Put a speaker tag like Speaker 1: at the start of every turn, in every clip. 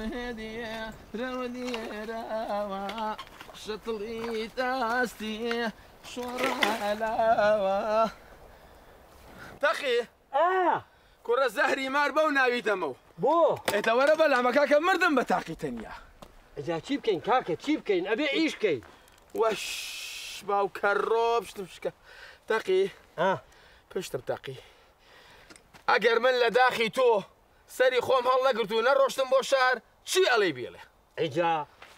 Speaker 1: هدية رودي راوا شطلي تاستي شورا لاوا تخي
Speaker 2: آه.
Speaker 1: كرة زهري مار بو ناويتمو
Speaker 2: بۆ
Speaker 1: ئێتە وەرە بەلامە کاکە مردم بە تاقی تەنیا
Speaker 2: ئەجا چی بکەین کاکە چی بکەین ئەبێ ئیش بکەین
Speaker 1: وەش باو پشتم شکە تاقی
Speaker 2: آه.
Speaker 1: پشتم تاقی ئەگەر من لە داخی تۆ سەری خۆم هەڵ نەگرت و نەڕۆشتم بۆ شار چی ئەڵێ بێڵێ
Speaker 2: ئەجا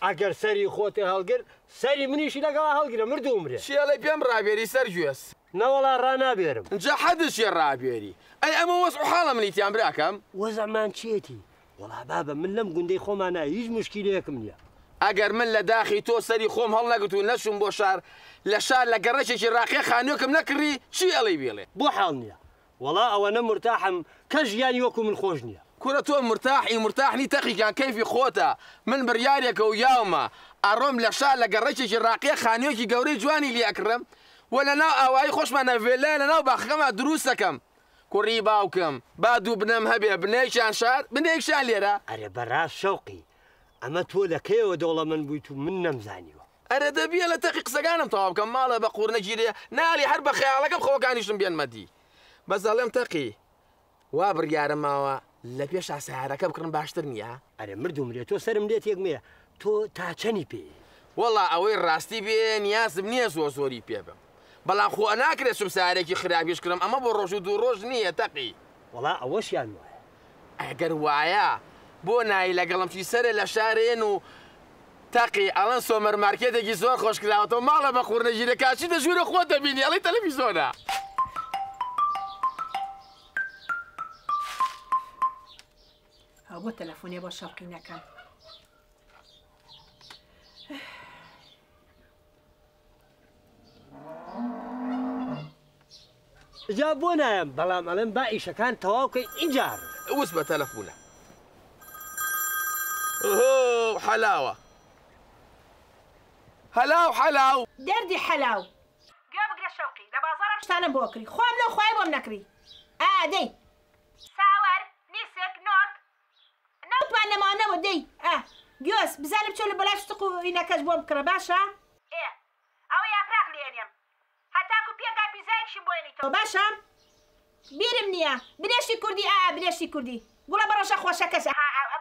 Speaker 2: ئەگەر سەری خۆتی هەڵگر سەری منیشی لەگەڵ هەڵگرە مردوو مرێ.
Speaker 1: چی ئەڵێ پێم ڕابێری سەر گوێس؟
Speaker 2: نەوەڵا ڕنابێرم
Speaker 1: جا حەدشی ڕابێری. ئەی ئەمە وەس و حاڵم نیتیان براکەم؟
Speaker 2: وەزەمان چێتی؟ وڵا بابە من لەم گوندەی خۆمانە هیچ مشکلەیەکم نییە.
Speaker 1: ئەگەر من لە داخی تۆ سەری خۆم هەڵ نەگرت و نەچوم بۆ شار لە شار لە گەڕێکێکی ڕاقی خانیۆکم نەکردی چی ئەڵێ بێڵێ
Speaker 2: بۆ حاڵ نییە. وڵا ئەوە نە مرتاحم کە ژیانی وەکو من خۆش نییە.
Speaker 1: کورە تۆ مرتاحی مرتاحنی تەقییان کەیفی خۆتە من بڕیارێکە و یاومە ئەڕۆم لە شار لە گەڕێکێکی ڕاقیە خانیۆکی گەورەی جوانی لێ ئەکرم و لە ناو ئاوایی خۆشمانە وێلە لە ناو باخەکەمە دروستەکەم کوڕی باوکم با دوو بنەم هەبێ بنەیەکیان شار بنەیەکشان لێرە
Speaker 2: ئەرێ بەڕاست شەوقی ئەمە تۆ لەکەیەوە دەوڵە من بوویت و من نەمزانیوە
Speaker 1: ئەرە دەبیە لە تەقی قسەکانم تەواو بکەم ماڵە بە قوور نەگیرێ نالی هەر بە خەیاڵەکەم خۆکانیشم بێنمەدی بەزەڵێم تەقی وا بڕیارە ماوە لە پێش ئاسیارەکە بکڕم باشتر نییە؟
Speaker 2: ئەرێ مردوو مرێ تۆ سرم لێت یەکمەیە تۆ تا چەنی پێ
Speaker 1: وەڵا ئەوەی ڕاستی بێ نیازم نییە زۆ زۆری پێ بم. بەڵام خۆ ناکرێت سوم سارێکی خراپیش کردم ئەمە بۆ ڕۆژ و دوو ڕۆژ نییە تەقی.
Speaker 2: وڵا ئەوەشیان وایە.
Speaker 1: ئەگەر وایە بۆ نایی لەگەڵم چی سەرێ لە شارێن و تەقی ئەڵەن سۆمەر مارکێتێکی زۆر خۆشکراوەوە ماڵە بە قوورنەژیرە کاچی دەژورە خۆ دەبینی ئەڵی تەلەڤیزۆنە
Speaker 3: بۆ تەلەفۆنێ بۆ شەوقینەکەم
Speaker 2: جا بۆ نایم بەڵام ئەڵێم با ئیشەکان تەواوکەی ئیجار
Speaker 1: وس بە تەلەفۆنە حەلاوە هەلاو حەلاو
Speaker 3: دەردی حەلاو گوێ بگرە شەوقی لە بازارم شتانم بۆ کردی خۆم لە خۆی بۆم نەکری ئادەی نەوتمان نەمانەوە دەی ئە گوێس بزانم چۆ لە بەلاش تق و ئینەکەش بۆ بکڕە باشە ئێ ئەوە یاپراق لێنێم هەتاکو پێگا پیزایکشی بۆێنیتەوە باشە بیرم نییە برێشتی کوردی ئا برێشتی کوردی گوڵە بەڕۆژە خۆشە کەس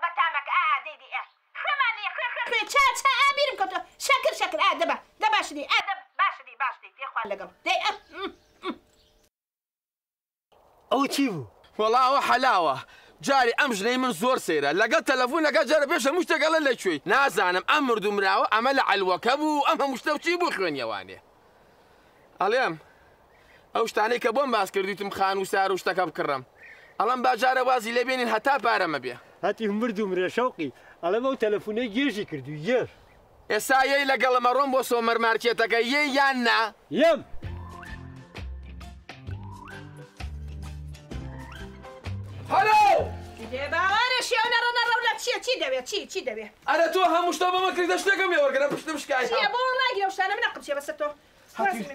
Speaker 3: بەتامەکە ئا دەیدی ئە خێمانەیە خوێ خوێ خوێ چا چا ئا بیرم کەوتە شەکر شەکر ئا دەبە دە باشدی ئا دە باشدی باشدی تێخوا لەگەڵ دەی ئە
Speaker 2: ئەو چی بوو
Speaker 1: وەڵاوە حەلاوە جاری ئەم ژنەی من زۆر سێرە. لەگەڵ تەلەفۆنەکە جارە پێشە مشتێکگەڵە لەکوێی نازانم ئەم مردو مراوە ئەمە لە ئەلوەکە بوو ئەمە مشتە چی بوو خوێنیەوانێ؟ ئەڵێم ئەو شتانەی کە بۆم باس کردیتم خان و سار و شتەکە بکڕم. ئەڵم باجارە وازی لێبێنین هەتا پارەمە بێ.
Speaker 2: هەتی مردوو مرێ شەوقی. ئەڵێم ئەو تەلەفۆنەی گێژی کردو یەر
Speaker 1: ئێستا یەی لەگەڵەمە ڕۆم بۆ سۆمەر مارکێتەکە یە یان نا؟
Speaker 2: یەم.
Speaker 1: هلو
Speaker 3: چی دیبه؟ آره شیا نرا نرا ولاد چی چی دیبه؟ چی چی دیبه؟
Speaker 1: آره تو هم مشتاق ما کردی داشته نگم یه ورگر
Speaker 3: نپشت نمیشه که ایتام. چیه بول نگی داشت
Speaker 1: نم نقب چیه بس تو. حتی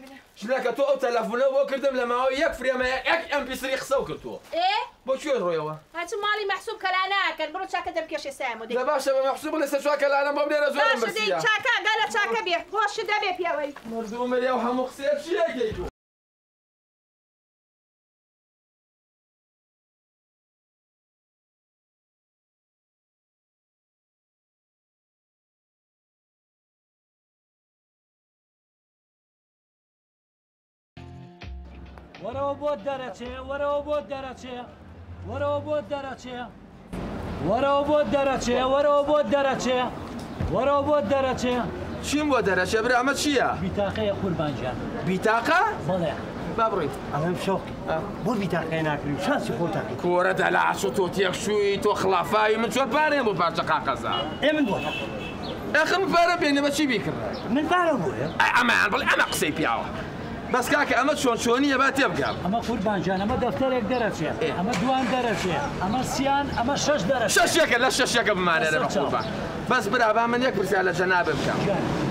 Speaker 1: شده که تو او تلفون و کردم لما یک فریم یک ام پی سری خصو کرد تو.
Speaker 3: ای؟
Speaker 1: با چی از
Speaker 3: روی او؟ هاتو مالی محسوب کلا نه کن برو
Speaker 1: چاک دم کیش سامو دی. نباشه با محسوب نیست چاک
Speaker 3: کلا نم
Speaker 1: بام
Speaker 3: دیر از روی من بسیار. باشه دی
Speaker 1: چاک بیه باشه دبی پیاوی. مردم میاد هم خسیر چیه گیتو؟
Speaker 4: وەرەوە بۆ دەرەچێ وەرەوە بۆ دەرەچێ وەرەوە بۆ دەرەچێ وەرەوە بۆ دەرەچێ وەرەوە بۆ دەرەچێ وەرەوە بۆ دەرەچێ
Speaker 1: چیم بۆ دەرەچێ برا ئەمە چییە
Speaker 4: بیتاقەیە قوربانجان
Speaker 1: بیتاقە
Speaker 4: بڵێ
Speaker 1: با بڕیت
Speaker 2: ئەڵێم شەوقی بۆ بیتاقەی ناکری و شانسی خۆتاقی
Speaker 1: کۆرە دەلاچ و تۆ تێک شووی تۆ خلافایی من چۆر پارێن بۆ پارچە قاقەزا
Speaker 2: ئێ من بۆ
Speaker 1: ئەخم پارە بێنە بە چی بیکڕ
Speaker 2: من پارە بۆیە
Speaker 1: ئەمان بڵ ئەمە قسەی پیاوە بەس کاکە ئەمە چۆن چۆنیە با تێ بگەم
Speaker 4: ئەمە قوربانجان ئەمە دەفتەرێک دەرەچێ. ئەمە دوان دەرەچێ. ئەمە سیان ئەمە شەش دەرەچێ.
Speaker 1: شەشێکە لە شەشێکە بمانێرە بە قوربان. بەس برا من یەک پرسیار لە جەنابە بکەم.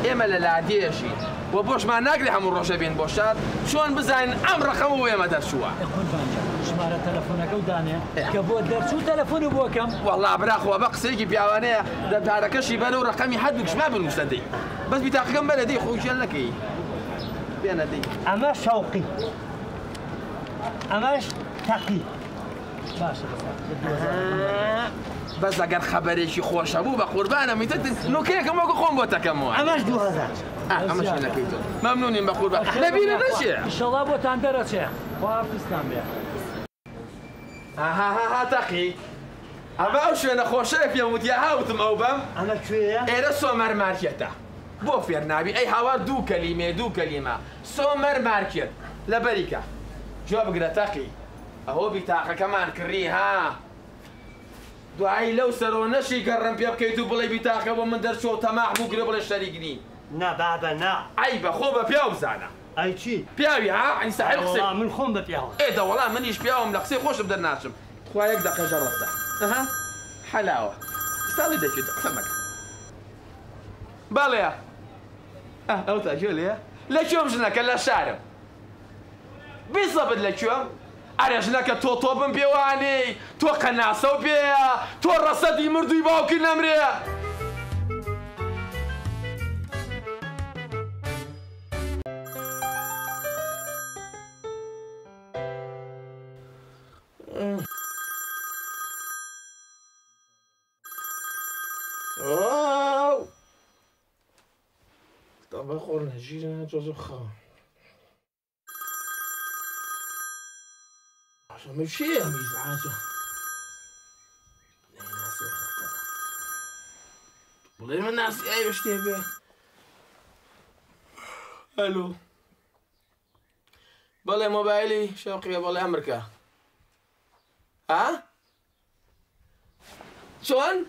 Speaker 1: ئێمە لە لادێشی و بۆشمان ناگری هەموو ڕۆژە بین بۆ شار چۆن بزانین ئەم ڕقەم و ئێمە دەرچووە.
Speaker 4: قوربانجان ژمارە تەلەفۆنەکە و دانێ. کە بۆ دەرچوو تەلەفۆنی بۆکەم
Speaker 1: والله براخوا بە قسەیەکی پیاوانەیە دەبدارەکەشی بەرە و ڕقەمی هەردووکشما بنووسە دەی بەس بیتاقەکەم بەرە دەی خۆشیان نەکەی بێنە بیا
Speaker 2: اما شوقی. اماش تقی.
Speaker 4: باشه
Speaker 1: بس. اگر خبرشی بود و قربانم می‌تونی نکه کم ما خون با تکمو
Speaker 2: اماش دو
Speaker 1: هزار. اماش نکیتو ممنونیم با قربان. نبین
Speaker 4: نشی؟ انشالله با تندر با
Speaker 1: خواب بیا. ها ها ها تقی. اما او شوی نخوشه پیموت
Speaker 2: یا هاوتم
Speaker 1: او اما چویه ایره سومر بۆ فێر نابی ئەی هاوا دوو کەلیمێ دوو کەلیمە. سۆمەر مارکێت لە بەریکە. جۆ بگرە تەقی. ئەهۆ بیتاقەکەمان کڕی ها. دوایی لەو سەرۆ نەشی گەڕم پێ بکەیت و بڵێ بیتاقە بۆ من دەرچۆ تەماح بوو گرە بڵێ شەریگنی.
Speaker 2: نا بابە نا.
Speaker 1: ئەی بەخۆ بە پیا بزانە.
Speaker 2: ئەی چی؟
Speaker 1: پیاوی ها؟ ئەنی ساحل
Speaker 2: وەڵام من خۆم بە پیاوە.
Speaker 1: ئێدە وەڵام منیش پیاوم لە قسەی خۆشم دەرناچم. خوا یەک دەقەژە ڕستە ئەها؟ حەلاوە. ساڵی دەچێت قسە مەکە. ئەو تا ژێ لێ؟ لە کوێم ژنەکە لە شارم؟ بیسەبت لە کوێم؟ ئەرە ژنەکە تۆ تۆ بم پێوانەی تۆ قەناسە و پێەیە تۆ ڕەسەدی مردووی باوکی نەمرێ. عجينة جوز وخا عشان ما يا خطا والله ما ناسي اي واش تبي ألو بالله موبايلي شوقي بالله أمريكا ها شلون؟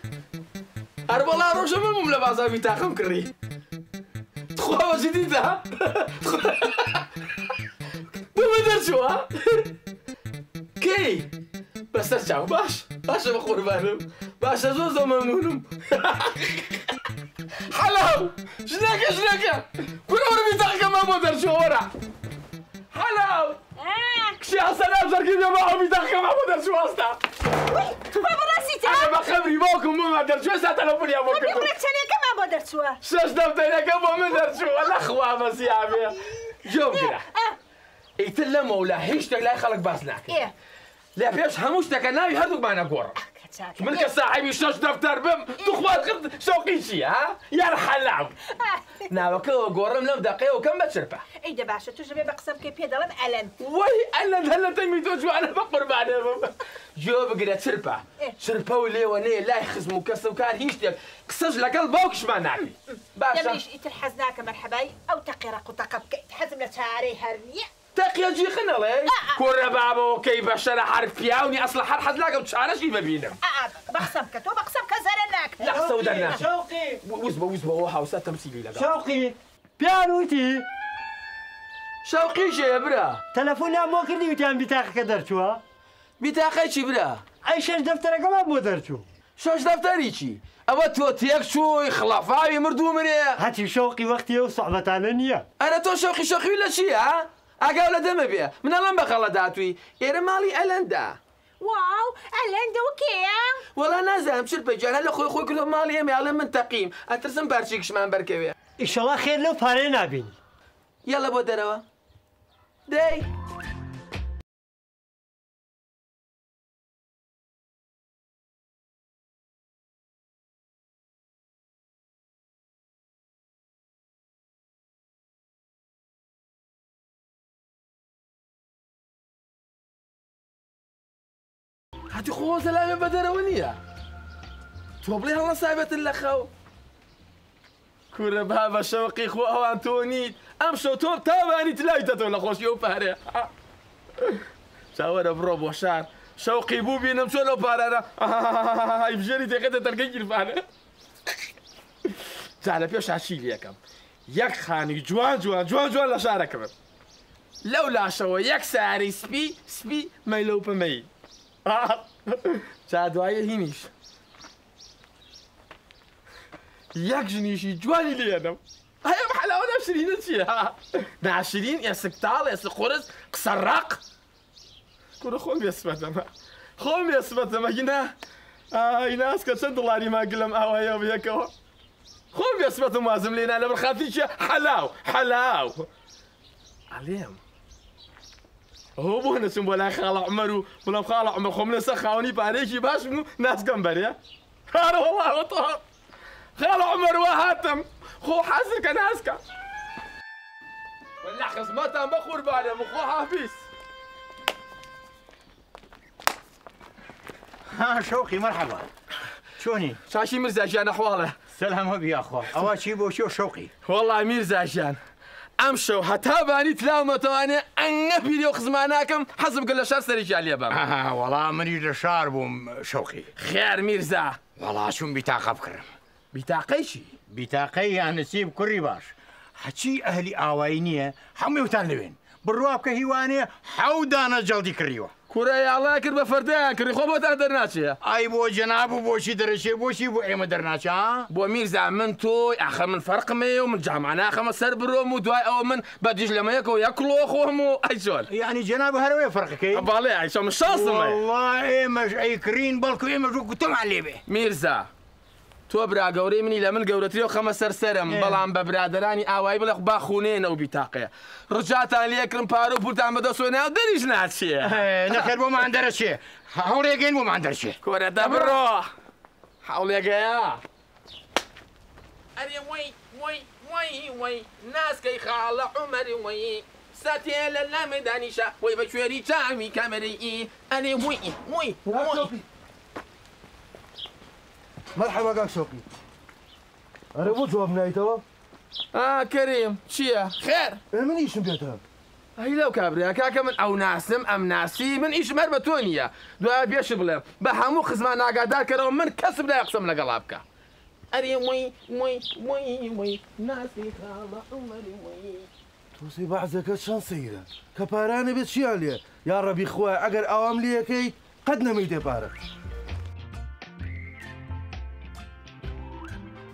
Speaker 1: أربعة روشة من مملا بعضها بيتاقم كري 3 마신이다. ببدرجوها كي بس ترجعوا باش باش بخور بالهم باش زوز ممنونهم حلاو شناكا شناكا كل عمري بيتاخك ما بودرجو ورا حلاو شخصاً ابزار که دیمه همی دخیه ما مادر شما هستا تو
Speaker 3: بابا راسی
Speaker 1: تا اما خب ریبا کن ما مادر شما سه تلفون
Speaker 3: یا بکن خب یکونه چنه که ما مادر شما؟
Speaker 1: شش دفته نکه ما مادر شما. نخواه بسی خب، همی جوم گیره ایتر لما اولا هیچ تک لای خلق بس نکن.
Speaker 3: لی
Speaker 1: پیش هموش تک نوی هدو بنا گور من که صاحبی دفتر بم تو خواهد کرد خب ها؟ یار حلام ناوەکەەوە گۆڕم لەم دقەیەوە کەم بەچرپە
Speaker 3: ئەیدە باشە توش بێ بە قسەم کە پێ دەڵێن ئەلەن.
Speaker 1: وەی ئەلەن هەلە تەمی تۆ جوانە بە قوربانە جۆ بگرە چرپە. چرپە و لێوە نێ لای خزم و کەسە و کار هیچ شتێک. قسەش لەگەڵ باوکشمان باشە.
Speaker 3: دەمەش ئیتر حەز ناکە مەرحەبای ئەو تەقیرە قوتەقە بکەیت حەزم لە چارەی هەر نییە.
Speaker 1: تەقیە جیخنەڵێ کوڕە بابەوە کەی بەشەرە هەر پیاونی ئەسڵ هەر حەز ناکەم چارەشی ببینم.
Speaker 3: ئا بە قسەم کە تۆ بە قسەم کە زەرە ناکە.
Speaker 1: قسە و وز بە وز بەوە هاوسە تەمسیلی لەگەڵ.
Speaker 2: شەوقی پیان وتی؟
Speaker 1: شەوقی شەیە برا.
Speaker 2: تەلەفۆنیان بۆ کردی وتیان بیتاقەکە دەرچووە؟
Speaker 1: بیتاقەی چی برا؟
Speaker 2: ئەی شەش دەفتەرەکەمان بۆ دەرچوو.
Speaker 1: شەش دەفتەری چی؟ ئەوە تۆ تێک چووی خڵافاوی مردوو مرێ
Speaker 2: هەتی شەوقی وەختی و سوحبەتانە نییە.
Speaker 1: ئەرە تۆ شەوقی شەخوی لە چیە ئاگاو لە دەمە بێ. منەڵم بەخەڵە داتووی. ئێرە ماڵی ئەلەندا.
Speaker 3: واو ئەلەندە و کێە
Speaker 1: وەڵا نازانم چر پێجارە لە خۆی خۆی کردۆ ماڵی ئێمە ئەڵێ من تەقیم ئەترسم بارچێکشمان بەرکەوێ
Speaker 2: ئیشەڵا خێر لەو پارەیە نابینی
Speaker 1: یاڵە بۆ دەرەوە دەی هاتی خۆزە لاوێ بە دەرەوە نییە تۆ بڵێ هەڵە سابێتن لە خەو کوورە با بە شەوقی خۆ ئەوان تۆ نیت ئەم شەو تۆ تاوانی تلایتەوە لە خۆشی و پارێ چاوەرە بڕۆ بۆ شار شەوقی بوو بینم چۆن لەو پارانە بژێری تێکەتە دەرگەی گیرفانە جا لە پێش شاشی یەکەم یەک خانی جوان جوان جوان جوان لە شارەکەم لەو لاشەوە یەک ساری سپی سپی مەیلە و هینیش یەک ژنیشی جوانی لێنم هەیە حلاوە ناشرینە چیە ناشرین ئێسکتاڵ ئێس قرس قسە ڕق کوڕە خۆم بێسبەتەمە خۆم بێسبەتەمە هینا ئیناسکە چەند دڵاری ماگلم ئاوایە بەکەوە خۆم بێسبەتم وازم لێنا لە بەرخاتیکە حەلاو حەلاو ئەلێم ئەو بۆ نەچم بۆ لای خاڵە عمەر و بڵم خاڵە عمە خۆم لەسەر خاوەنی پارێکی باشم و ناسکەم بەرێ هارە وڵاوەتەوە خاڵە عمەر وە هاتم خۆ حەزر کە ناسکە ولا خزمەتان بە قوربانە بخۆ حافیز
Speaker 2: ها شوقي مرحبا. شوني؟
Speaker 1: شاشی مرزاژیان نەحواڵە
Speaker 2: سلام بيا أخوة. اوا شي بو شو شوقي؟
Speaker 1: وەڵی میرزاژیان ئەم شەو هەتابانی تلاومەتەوانێ ئەنگە پیری و خزماناکەم حەزم گە لە شار سەریجاالە بم
Speaker 2: وەڵام منی لە شار بووم شەوقی.
Speaker 1: خێر میرزا.
Speaker 2: وەڵاشم بیتاقە بکرم.
Speaker 1: بیتاقەیشی
Speaker 2: بیتاقەی یانسی کوڕی باش. حەچی ئەهلی ئاوایی نییە هەمووتان لەوێن. بڕوا بکە هیوانێ حەودانە جەڵدی کردیوە
Speaker 1: کوورە یاڵا کرد بە فەردەیان کردی. خۆ بۆتان دەرناچێ
Speaker 2: اي بو جناب بوشي درشي بوشي بو ايما درناش ها؟
Speaker 1: بۆ میرزا من تۆی ئاخە من فەرقمێ و من جاماناخەمە سەر بڕۆم و دوای ئەوە من بەدیش لەمەیەکەوە یەکلۆ خۆم و ئەیچۆن
Speaker 2: يعني جناب هروي فرقك
Speaker 1: باڵێ ئایشە من
Speaker 2: ايما اي كرين بالكو ايما جو كنتم عليه
Speaker 1: میرزا تۆ برا گەورەی منی لە من گەورەتری و خەمە سەرسەرم. بەڵام بە برادرانی ئاوایی بڵێ با خوونێنە و بیتاقەیە. ڕجاتان لێکردم پارە و پورتان بەدەسۆنیا دەریش ناچیە
Speaker 2: نخير بو ما عندنا شيء هوري يجين بو ما عندنا شيء
Speaker 1: کۆرە دەبڕۆ حوڵێگەیە ئەرێ وەی وەی وەی وەی ناسکەی خاڵە عمەری وەی. ساتێ لە لا مەدانیشە وەی بە کوێری چاوی کامەرەی ئەرێ وەی وەی وەی.
Speaker 5: مرحبا كاك شوقي. أنا بو جواب نايتو
Speaker 1: ئا کەریم چییە خێر
Speaker 5: من إيش بيتها
Speaker 1: هی لەو کابرا کاکە من ئەو ناسم ئەم ناسی من تۆ نییە دوای بێش بڵێ بە هەموو خزمان ناگادار کەرەوە من کەسم لای قسم لەگەڵا بکە ئەرێ وەی وەی وەی وەی ناسی خاڵە عومەری وەی
Speaker 5: توسي بعزك شان سيرة كباراني بيت شياليا يا ربي خويا اگر أوام ليكي قد نميتي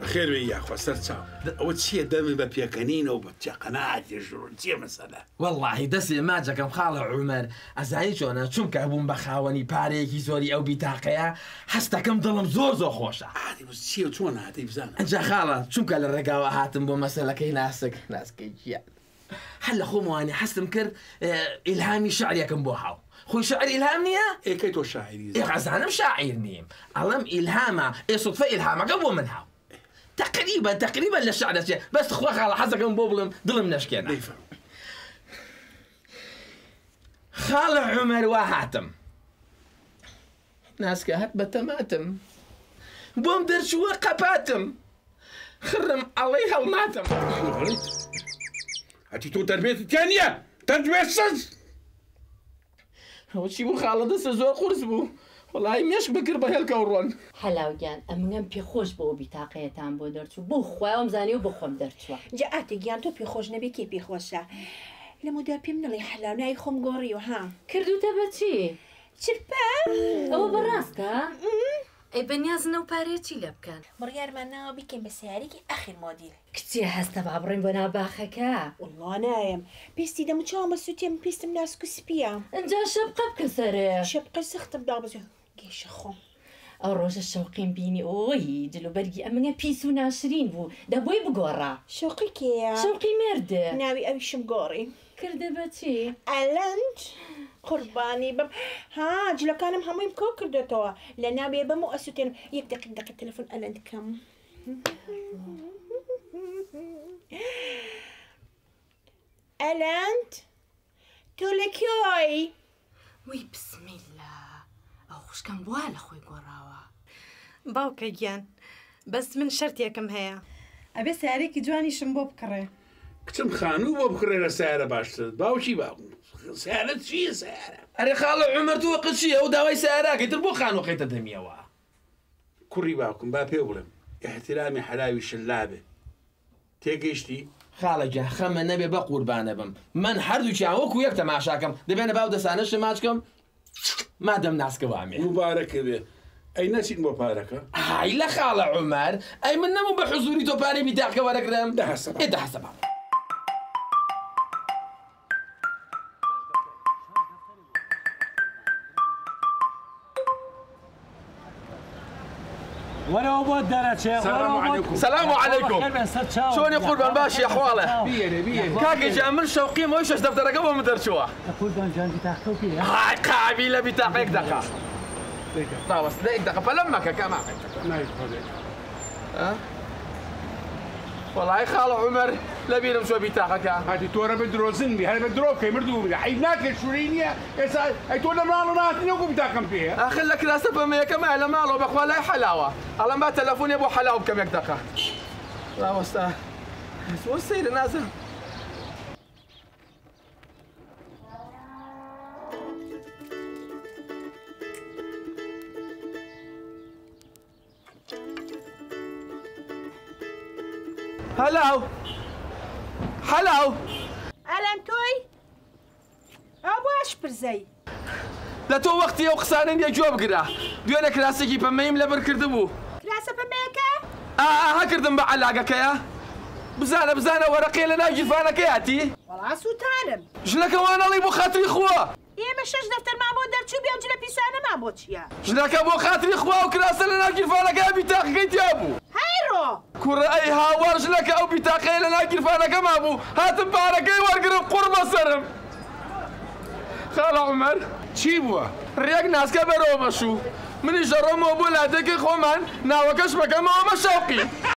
Speaker 6: وێ یاخوا سەر چاو ئەوە چییە دەمن بە پێکەنینەوە بە چقەناتی ژڕ چیە مەسەلە
Speaker 1: واللهی دەسێ ماجەکەم خاڵە عومەر ئەزایی چۆنە چونکە بووم بە خاوەنی پارەیەکی زۆری ئەو بیتاقەیە هەستەکەم دڵم زۆر زۆر خۆشە
Speaker 6: عادی بس چیە چۆن هاتی بزانە
Speaker 1: ئەجا خاڵە چونکە لە ڕێگاوە هاتم بۆ مەسەلەکەی ناسک ناسکەی گیان هەر لە خۆموانی حستم کرد ئیلهامی شعریەکەم بۆ هاو. خۆی شعر ئیلهام نییە؟
Speaker 6: ئێکەی تۆ شاعری
Speaker 1: ئێغازانم شاعیر نیم ئەڵم ئیلهامە ئێسوفە ئیلهامەکە بۆ من هاو. تقریبا تقریبا لە شعرەچێ بەس خوا خاڵە حەزەکەم بۆ بڵم دڵم نشکێنە
Speaker 6: دەیفەرم
Speaker 1: خاڵە عمەر وا هاتم ناسکە هەت بە تەماتم بۆم دەرچووە قەپاتم خڕم ئەڵەی هەڵماتم
Speaker 6: هەتی تۆ دەربێت تیانە دەردوێت سەز
Speaker 1: ئەوە چی بوو خاڵە دەستە زۆر قورس بوو وڵی مێشک بکرد بە هێلکە و ڕۆن.
Speaker 7: هەلاوگیان ئەمەم پێخۆش بۆ بیتاقەتان بۆ دەرچوو. بۆ خۆم زانانی و بخۆم دەرچووە.
Speaker 3: جا ئاتی گیان تۆ پێخۆش نەبێ کێ پێخۆشە؟ لە مودا پێم نڵی حەلاو نای خۆم گۆڕی و ها.
Speaker 7: کردوتە بەچی
Speaker 3: چرپە؟
Speaker 7: ئەوە بەڕاستە ئەی بەنیازنە و پارێکی لە بکەن؟
Speaker 3: بڕیارمان ناوە بیکەین بە سیارێکی ئەخیر مۆدیل.
Speaker 7: کچی هەستە با بڕین بۆ ناباخەکە
Speaker 3: والله نایم. پێستی دەم چاوم بە سووتێم پێستم ناسک و سپیە
Speaker 7: ئەجا شەبقە بکە سەرێ
Speaker 3: شەبقە سەختم دابزێ. گێشە خۆم
Speaker 7: ئەو ڕۆژە شەوقیم بینی ئۆی دلوبەرگی ئەمەگە پیس و ناشرین بوو دەبۆی بگۆڕا
Speaker 3: شوقی کێە
Speaker 7: شەوقی مردە
Speaker 3: ناوی ئەویشم گۆڕی
Speaker 7: کردە بەچی
Speaker 3: ئەلەنج قوربانی بم ها جلەکانم هەموویم کۆ کردێتەوە لە ناوێ بم و ئەسووتێنم یەک دقیق دقیق تەلەفۆن ئەلەندکەم ئەلەند تۆ لەکۆی
Speaker 7: وی بسمیلا ئەو خوشکم بووە لە خۆی گۆڕاوە.
Speaker 8: باوکە گیان بەس من شەرتێکم هەیە.
Speaker 9: ئەبێ سیارێکی جوانیشم بۆ بکڕێ.
Speaker 6: کچم خانوو بۆ بخڕێ لە سیارە باشتر. باوکی با سیارە چییە سیارە؟
Speaker 1: ئەرێ خاڵە عمەر تو قچیە و داوای ساراکەی تر بۆ خانۆقیتە دەمیەوە؟
Speaker 6: کوڕی باوکم با پێ بڵێم. احترامی حراوی شلابێ. تێگەیشتی؟
Speaker 1: خاڵەجە خەمە نەبێ بە قوربانە بم. من هەردوو وەکو یەک تەماشاکەم. دەبێنە باو دەسانەش ماچکەم. مادەم ناسکەوامێ
Speaker 6: دووبارەکە بێ. ئەی نەچین بۆ پارەکە
Speaker 1: های لە خاڵە عمەر. ئەی من نەمو بە حزوری تۆ پارەی بیتاقە وەرەگرم
Speaker 6: دەهەسە
Speaker 1: ئێدە
Speaker 4: وەرەوە بۆ دەرەچێ
Speaker 6: سلام عليكم.
Speaker 1: سلام عليكم. شلوني قوربان باشي احواله كاكي جا من شوقي ما وش دفتر قبل ما درشوا
Speaker 4: قوربان جان بیتاقەوتیە
Speaker 1: هاي قابيلة بتاعك دقة. لا بس دقيقة دقة. فلمك كمان. ها؟ والله خال عمر. لبينا مسوي بتاعك
Speaker 6: هاتي تورا بدروزن بي هاي بدرو كي مردو بي حيناك شورينيا يسا اي تونا مالو ناتي نوكو بتاعكم فيها؟
Speaker 1: أخي لك لا سبب ما كما على ماله بخوا لا حلاوة. على ما تلفوني أبو حلاوه بكم دقه لا بس بس والسير نازل هلاو هلاو
Speaker 3: ئەلەن تۆی ئەو باش پرزەی
Speaker 1: لە تۆ وەختی ئەو قسانن یە جۆ بگرا دوێنە کراسێکی پەمەیم لەبەر کردبوو
Speaker 3: کراسە پەمەیەکە
Speaker 1: ئاها کردم بە علاگەکەیە بزانە بزانە وەرەقی لە ناو گیرفانەکەیاتی
Speaker 3: وەڵا سووتانم
Speaker 1: ژنەکەوانەڵی بۆ خاتری خوا.
Speaker 3: ئێمە شەش دەفتەرمان بۆ دەرچوو بێ جلە پیسانەمان بۆ چییە
Speaker 1: ژنەکە بۆ خاتری خوا و کراسە لە ناو گیرفانەکە بیتاقەکەی تیا بوو
Speaker 3: هەیڕۆ
Speaker 1: کوڕە ئەی هاوار ژنەکە ئەو بیتاقەیە لە ناو گیرفانەکەما بوو هاتم پارەکەی وەرگرم قوڕ بەسەرم خاڵە عمەر
Speaker 6: چی بووە؟
Speaker 1: ڕێک ناسکە بەرەوە بەشوو منی ژەڕۆمەوە بۆ لادەکەی خۆمان ناوەکەش بەکەمەوە بە شەوقی